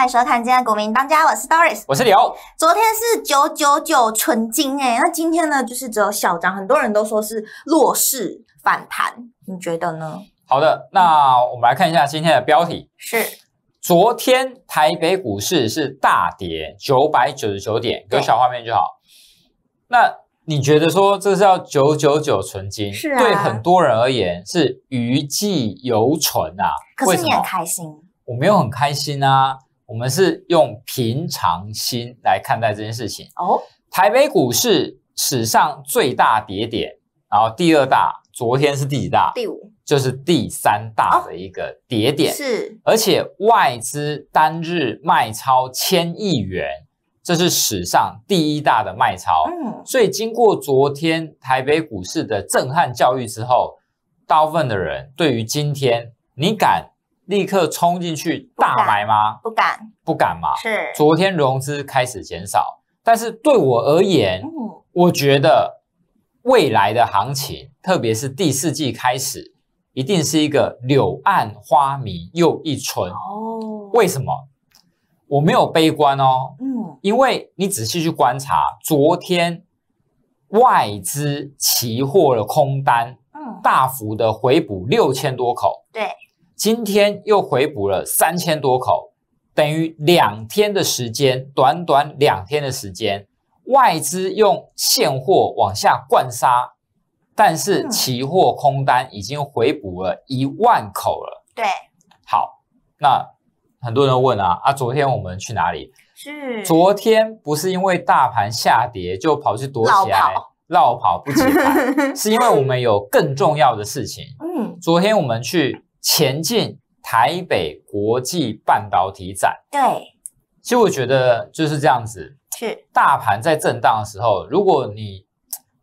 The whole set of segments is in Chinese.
欢迎收看今天的股民当家，我是 Doris。我是李欧。昨天是九九九纯金哎，那今天呢就是只有小涨，很多人都说是弱势反弹，你觉得呢？好的，那我们来看一下今天的标题。是昨天台北股市是大跌九百九十九点，有小画面就好。那你觉得说这是要九九九纯金？是啊对很多人而言是余悸犹存啊。可是你很？开心，我没有很开心啊。我们是用平常心来看待这件事情。哦，台北股市史上最大跌点，然后第二大，昨天是第几大？第五就是第三大的一个跌点。是而且外资单日卖超千亿元，这是史上第一大的卖超。嗯所以经过昨天台北股市的震撼教育之后，大部分的人对于今天，你敢立刻冲进去大买吗？不敢不敢。嘛。是。昨天融资开始减少，但是对我而言，嗯。我觉得未来的行情，特别是第四季开始，一定是一个柳暗花明又一村。哦。为什么？我没有悲观哦，嗯。因为你仔细去观察，昨天外资期货的空单嗯。大幅的回补六千多口，对今天又回补了三千多口，等于两天的时间，短短两天的时间，外资用现货往下灌杀，但是嗯期货空单已经回补了一万口了。对好，那很多人问啊啊，昨天我们去哪里？是昨天不是因为大盘下跌就跑去躲起来绕跑，绕跑不起来，是因为我们有更重要的事情。嗯昨天我们去前进台北国际半导体展，对其实我觉得就是这样子。是大盘在震荡的时候，如果你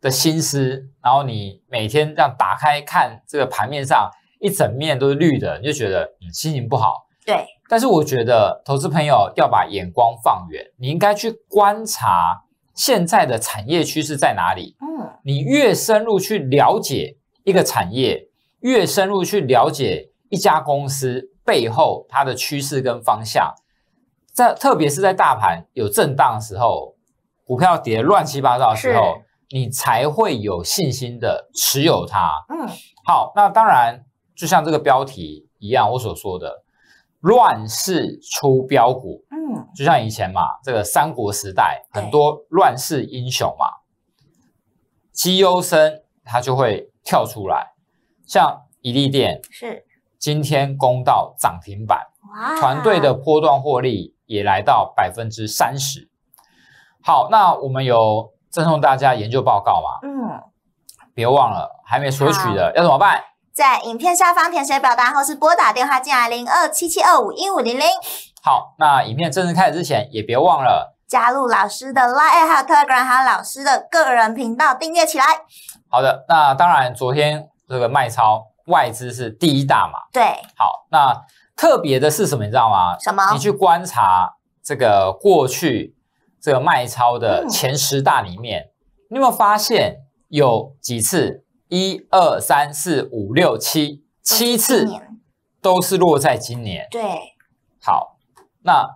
的心思，然后你每天这样打开看这个盘面上一整面都是绿的，你就觉得嗯心情不好。对但是我觉得投资朋友要把眼光放远，你应该去观察现在的产业趋势在哪里。嗯你越深入去了解一个产业，越深入去了解一家公司背后它的趋势跟方向，在特别是在大盘有震荡的时候，股票跌乱七八糟的时候，你才会有信心的持有它。嗯好，那当然，就像这个标题一样，我所说的乱世出标股，嗯就像以前嘛，这个三国时代很多乱世英雄嘛，绩优生他就会跳出来，像伊利店是今天攻到涨停板，哇团队的波段获利也来到百分之三十。好，那我们有赠送大家研究报告嘛？嗯别忘了还没索取的要怎么办？在影片下方填写表单，或是拨打电话进来零二七七二五一五零零，好，那影片正式开始之前，也别忘了。加入老师的 Line 还有 Telegram，还有老师的个人频道订阅起来。好的，那当然，昨天这个卖超外资是第一大嘛。对，好，那特别的是什么？你知道吗？什么你去观察这个过去这个卖超的嗯前十大里面，你有没有发现有几次？一二三四五六七七次都是落在今年。对，好，那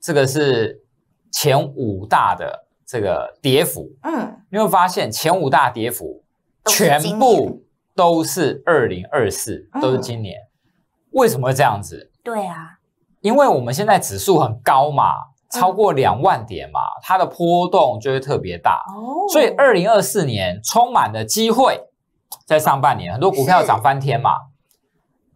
这个是前五大的这个跌幅，嗯，你有没有发现前五大跌幅全部都是二零二四，嗯都是今年？为什么会这样子？对啊，因为我们现在指数很高嘛，超过两万点嘛，它的波动就会特别大。哦所以二零二四年充满了机会，在上半年很多股票涨翻天嘛，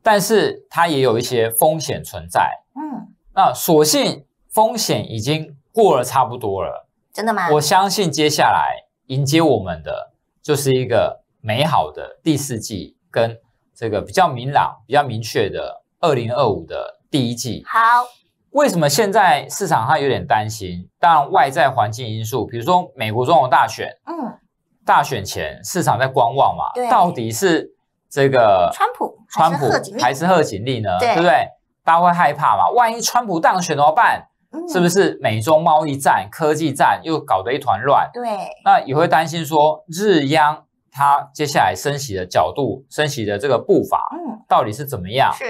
但是它也有一些风险存在。嗯，那所幸风险已经过了差不多了，真的吗？我相信接下来迎接我们的就是一个美好的第四季，跟这个比较明朗、比较明确的二零二五的第一季。好，为什么现在市场上有点担心？当然，外在环境因素，比如说美国总统大选，嗯，大选前市场在观望嘛对，到底是这个川普川普还是贺锦丽呢？对对不对？大家会害怕嘛？万一川普当选怎么办？是不是？是美中贸易战、科技战又搞得一团乱？对，那也会担心说日央它接下来升息的角度、升息的这个步伐嗯，到底是怎么样？是，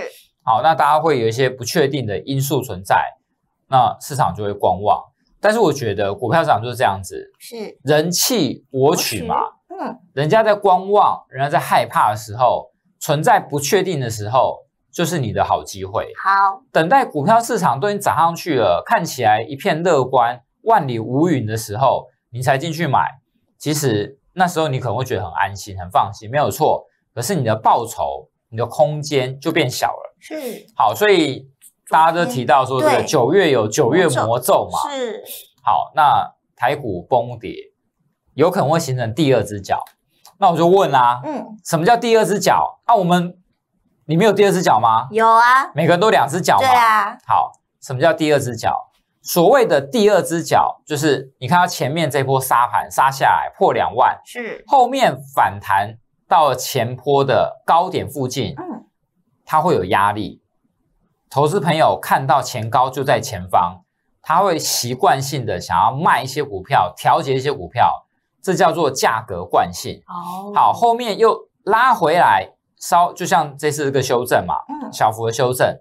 好，那大家会有一些不确定的因素存在。那市场就会观望。但是我觉得股票市场就是这样子，是人气我取嘛，嗯，人家在观望，人家在害怕的时候，存在不确定的时候，就是你的好机会。好，等待股票市场都已经涨上去了，看起来一片乐观、万里无云的时候，你才进去买。其实那时候你可能会觉得很安心、很放心，没有错。可是你的报酬、你的空间就变小了。是好，所以大家都提到说，这个九月有九月魔咒嘛。是，好，那台股崩跌，有可能会形成第二只脚。那我就问啦、嗯，什么叫第二只脚？啊，我们你们有第二只脚吗？有啊，每个人都两只脚嘛对嘛。啊，好，什么叫第二只脚？所谓的第二只脚，就是你看到前面这波杀盘杀下来破两万，是，后面反弹到了前坡的高点附近，嗯，它会有压力。投资朋友看到前高就在前方，他会习惯性的想要卖一些股票，调节一些股票，这叫做价格惯性。哦，好，后面又拉回来，稍就像这次这个修正嘛，嗯，小幅的修正。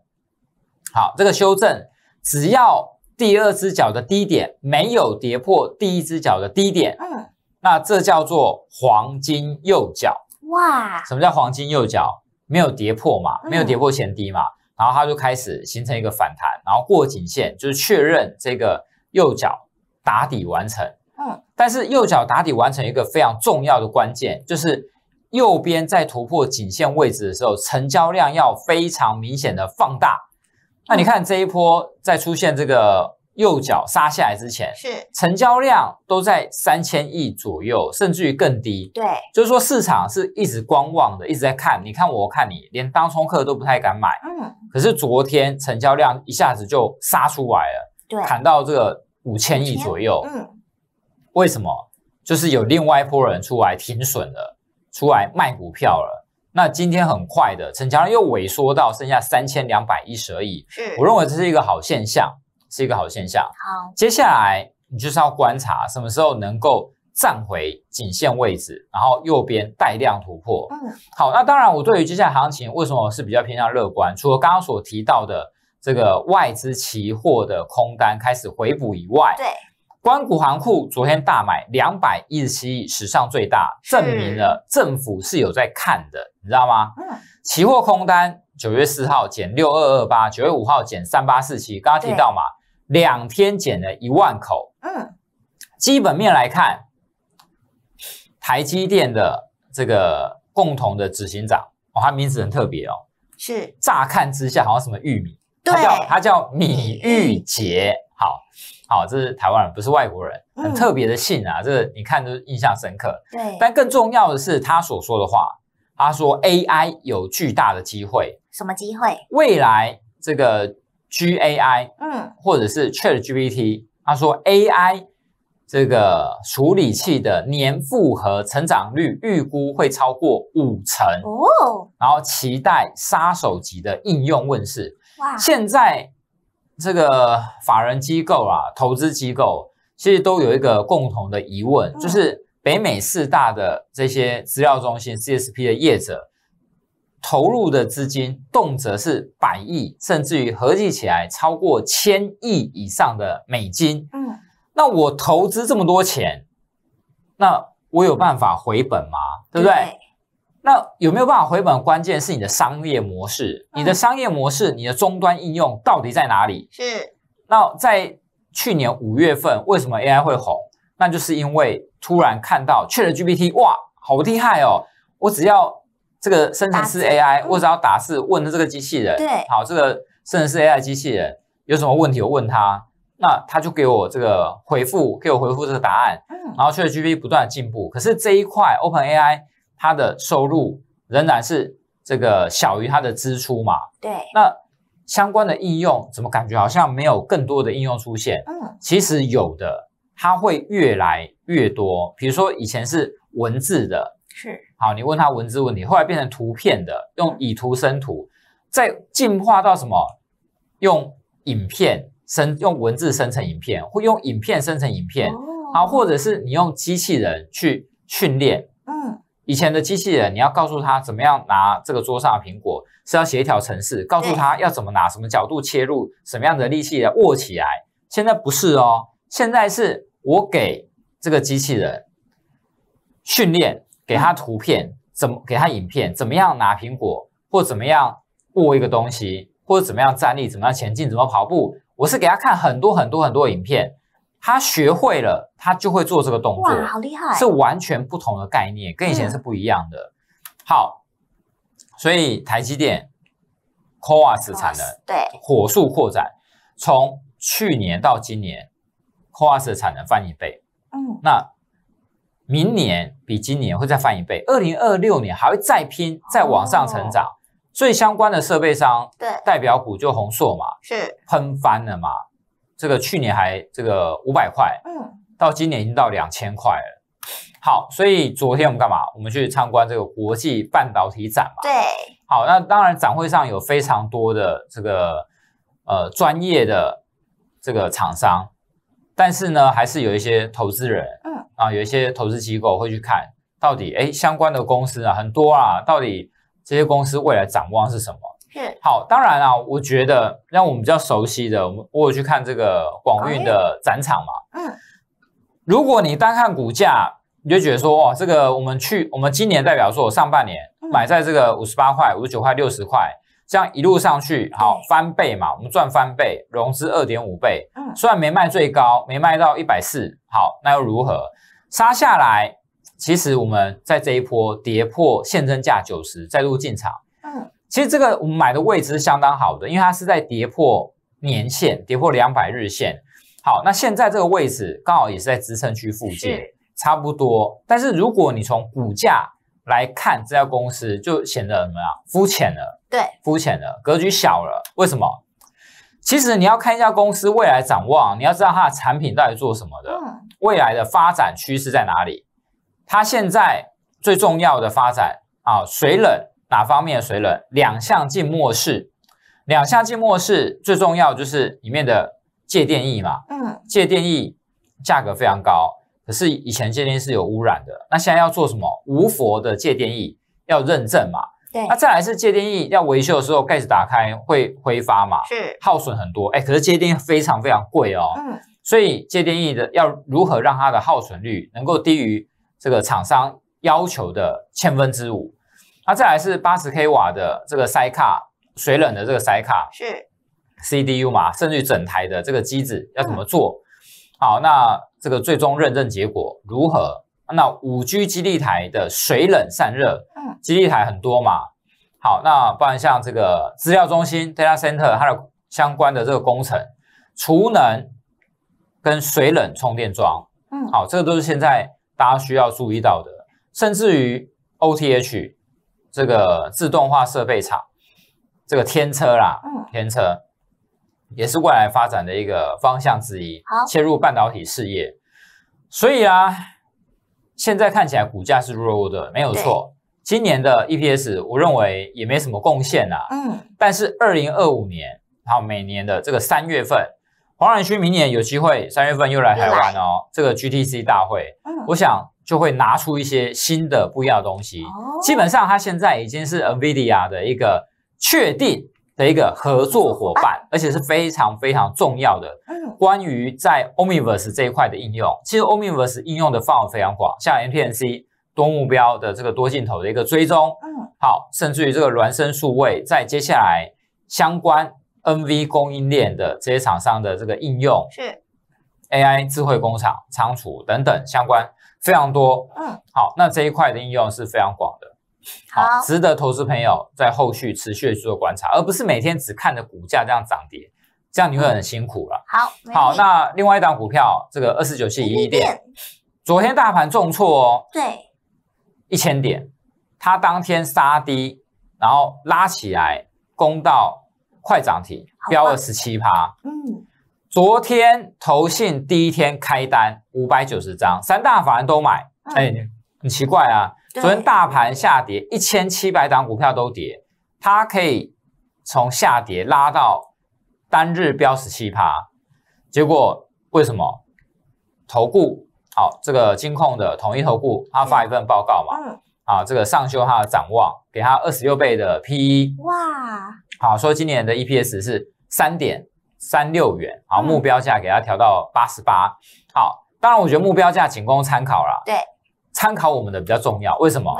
好，这个修正只要第二只脚的低点没有跌破第一只脚的低点，嗯，那这叫做黄金右脚。哇，什么叫黄金右脚？没有跌破嘛，嗯没有跌破前低嘛，然后它就开始形成一个反弹，然后过颈线就是确认这个右脚打底完成。嗯，但是右脚打底完成一个非常重要的关键，就是右边在突破颈线位置的时候，成交量要非常明显的放大。那你看这一波在出现这个右脚杀下来之前，是，成交量都在三千亿左右，甚至于更低。对，就是说市场是一直观望的，一直在看，你看我，我看你，连当冲客都不太敢买。嗯，可是昨天成交量一下子就杀出来了，对，砍到这个五千亿左右。嗯，为什么？就是有另外一波人出来停损了，出来卖股票了。那今天很快的成交量又萎缩到剩下三千两百一十而已，是，我认为这是一个好现象，是一个好现象。好，接下来你就是要观察什么时候能够站回颈线位置，然后右边带量突破。嗯，好，那当然我对于接下来行情为什么是比较偏向乐观，除了刚刚所提到的这个外资期货的空单开始回补以外，对，关谷行库昨天大买两百一十七亿，史上最大，是。证明了政府是有在看的，你知道吗？嗯，期货空单九月四号减六二二八，九月五号减三八四七，刚刚提到嘛，两天减了一万口。嗯，基本面来看，台积电的这个共同的执行长哦，他名字很特别哦，是，乍看之下好像什么玉米，对。他叫他叫米玉杰，好好，这是台湾人，不是外国人，很嗯特别的信啊，这个你看都印象深刻。对，但更重要的是他所说的话，他说 AI 有巨大的机会，什么机会？未来这个 GAI 嗯，或者是 ChatGPT，他说 AI 这个处理器的年复合成长率预估会超过五成，哦，然后期待杀手级的应用问世。哇，现在这个法人机构啊，投资机构其实都有一个共同的疑问，嗯就是北美四大的这些资料中心 CSP 的业者投入的资金，动辄是百亿，甚至于合计起来超过千亿以上的美金。嗯，那我投资这么多钱，那我有办法回本吗？对不对？那有没有办法回本？关键是你的商业模式，嗯你的商业模式，你的终端应用到底在哪里？是，那在去年五月份，为什么 AI 会红？那就是因为突然看到 ChatGPT，哇，好厉害哦！我只要这个生成式 AI，嗯我只要打字问的这个机器人，对好，这个生成式 AI 机器人有什么问题，我问他，那他就给我这个回复，给我回复这个答案。嗯，然后 ChatGPT 不断的进步，可是这一块 OpenAI 它的收入仍然是这个小于它的支出嘛？对，那相关的应用怎么感觉好像没有更多的应用出现？嗯，其实有的，它会越来越多。比如说以前是文字的，是，好，你问他文字问题，后来变成图片的，用以图生图，再进化到什么？用影片生用文字生成影片，或用影片生成影片。哦好，或者是你用机器人去训练。嗯，以前的机器人，你要告诉他怎么样拿这个桌上的苹果，是要写一条程式，告诉他要怎么拿，什么角度切入，什么样的力气来握起来。现在不是哦，现在是我给这个机器人训练，给他图片，怎么给他影片，怎么样拿苹果，或怎么样握一个东西，或者怎么样站立，怎么样前进，怎么跑步，我是给他看很多很多很多影片，他学会了，他就会做这个动作，哇，好厉害！是完全不同的概念，跟以前是不一样的。好，所以台积电 CoWAS 产能对，火速扩展，从去年到今年 CoWAS 的产能翻一倍，嗯，那明年比今年会再翻一倍，二零二六年还会再拼，再往上成长。所以相关的设备商对，代表股就红硕嘛，是，喷翻了嘛。这个去年还这个五百块，嗯，到今年已经到两千块了。好，所以昨天我们干嘛？我们去参观这个国际半导体展嘛。对，好，那当然展会上有非常多的这个呃专业的这个厂商，但是呢，还是有一些投资人，嗯，啊，有一些投资机构会去看到底，哎，相关的公司啊很多啊，到底这些公司未来展望是什么？是，好，当然啊，我觉得让我们比较熟悉的，我们我有去看这个广运的展场嘛，嗯，如果你单看股价，你就觉得说，哇，这个我们去，我们今年代表说，我上半年嗯。买在这个五十八块、五十九块、六十块，这样一路上去，好翻倍嘛，我们赚翻倍，融资二点五倍，嗯。虽然没卖最高，没卖到一百四，好，那又如何？杀下来，其实我们在这一波跌破现增价九十，再度进场，嗯，其实这个我们买的位置是相当好的，因为它是在跌破年线，跌破两百日线。好，那现在这个位置刚好也是在支撑区附近，差不多。但是如果你从股价来看这家公司，就显得怎么样？肤浅了，对，肤浅了，格局小了。为什么？其实你要看一家公司未来展望，你要知道它的产品到底做什么的。嗯，未来的发展趋势在哪里？它现在最重要的发展啊，水冷哪方面的水冷？两项静默式，两项静默式最重要就是里面的介电液嘛，嗯，介电液价格非常高，可是以前介电液是有污染的，那现在要做什么？无氟的介电液要认证嘛，对那，再来是介电液要维修的时候盖子打开会挥发嘛，是，耗损很多，哎，可是介电非常非常贵哦，嗯，所以介电液的要如何让它的耗损率能够低于这个厂商要求的千分之五？那再来是八十 k 瓦的这个塞卡水冷的这个塞卡是，CDU 嘛，甚至于整台的这个机子要怎么做？好，那这个最终认证结果如何？那五 G 基地台的水冷散热，嗯，基地台很多嘛。好，那不然像这个资料中心 data center 它的相关的这个工程，储能跟水冷充电桩，嗯，好，这个都是现在大家需要注意到的，甚至于 OTH 这个自动化设备厂，这个天车啦，嗯，天车也是未来发展的一个方向之一好，切入半导体事业。所以啊，现在看起来股价是弱弱的，没有错。今年的 EPS 我认为也没什么贡献啊，嗯，但是二零二五年，好每年的这个三月份，黄仁勋明年有机会三月份又来台湾哦，这个 GTC 大会，嗯，我想就会拿出一些新的不一样的东西。哦。基本上，它现在已经是 NVIDIA 的一个确定的一个合作伙伴，而且是非常非常重要的。嗯，关于在 Omniverse 这一块的应用，其实 Omniverse 应用的范围非常广，像 MPNC 多目标的这个多镜头的一个追踪，嗯，好，甚至于这个孪生数位，在接下来相关 NV 供应链的这些厂商的这个应用。是，，AI 智慧工厂、仓储等等相关非常多。嗯，好，那这一块的应用是非常广的。好，值得投资朋友在后续持续的去做观察，而不是每天只看着股价这样涨跌，这样你会很辛苦了。好，好，那另外一档股票，这个二四九七一电，电，昨天大盘重挫哦，对，一千点，它当天杀低，然后拉起来，攻到快涨停，飙了十七趴。嗯，昨天投信第一天开单五百九十张，三大法人都买，嗯哎、你很奇怪啊。昨天大盘下跌，一千七百档股票都跌，它可以从下跌拉到单日飙十七趴，结果为什么？投顾好，这个金控的统一投顾，他发一份报告嘛，嗯，啊，这个上修它的展望，给它二十六倍的 PE，哇，好，说今年的 EPS 是三点三六元，好，嗯目标价给它调到八十八。好，当然我觉得目标价仅供参考啦，对，参考我们的比较重要。为什么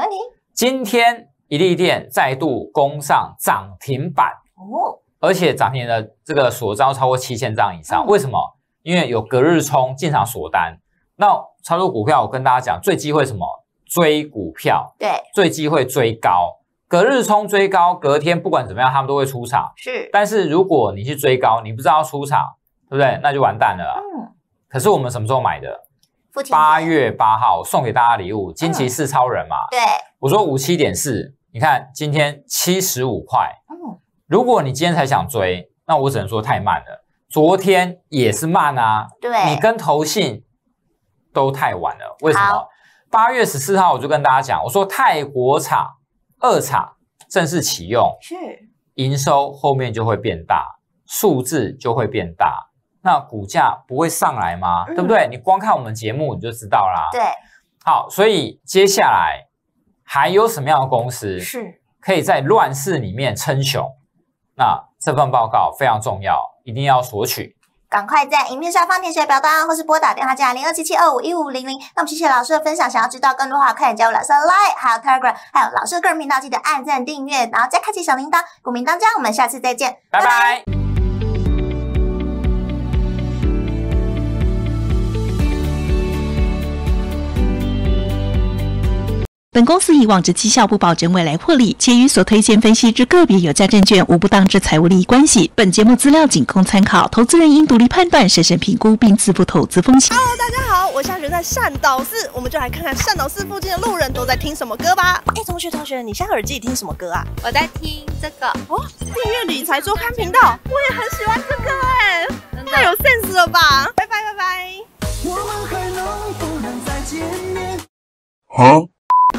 今天一利店再度攻上涨停板，哦，而且涨停的这个锁招超过七千张以上。嗯为什么？因为有隔日冲进场锁单。那操作股票，我跟大家讲，最忌讳什么？追股票，对，最忌讳追高。隔日冲追高，隔天不管怎么样，他们都会出场。是，但是如果你去追高，你不知道要出场，对不对？那就完蛋了可是我们什么时候买的？八，月八号送给大家礼物，惊奇四超人嘛。对，我说五七点四，你看今天七十五块。嗯，如果你今天才想追，那我只能说太慢了。昨天也是慢啊，对，你跟投信都太晚了。为什么？八月十四号我就跟大家讲，我说泰国厂二厂正式启用，是，营收后面就会变大，数字就会变大，那股价不会上来吗？嗯对不对？你光看我们节目你就知道啦。对，好，所以接下来还有什么样的公司是，可以在乱世里面称雄？那这份报告非常重要，一定要索取。赶快在影片下方填写表单，或是拨打电话进来零二七七二五一五零零。那我们谢谢老师的分享，想要知道更多的话，快点加入老师的 Line，还有 Telegram，还有老师的个人频道，记得按赞订阅，然后再开启小铃铛。股民当家，我们下次再见，拜拜。本公司以往之绩效不保证未来获利，且与所推荐分析之个别有价证券无不当之财务利益关系。本节目资料仅供参考，投资人应独立判断、审慎评估并自负投资风险。大家好，我现在人在善导寺，我们就来看看善导寺附近的路人都在听什么歌吧。哎，同学同学，你现在耳机里听什么歌啊？我在听这个，哦，订阅理财周刊频道，我也很喜欢这个哎，太有 sense 了吧！拜拜拜拜。我们还能不能再见面？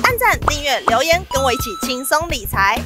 按赞、订阅、留言，跟我一起轻松理财。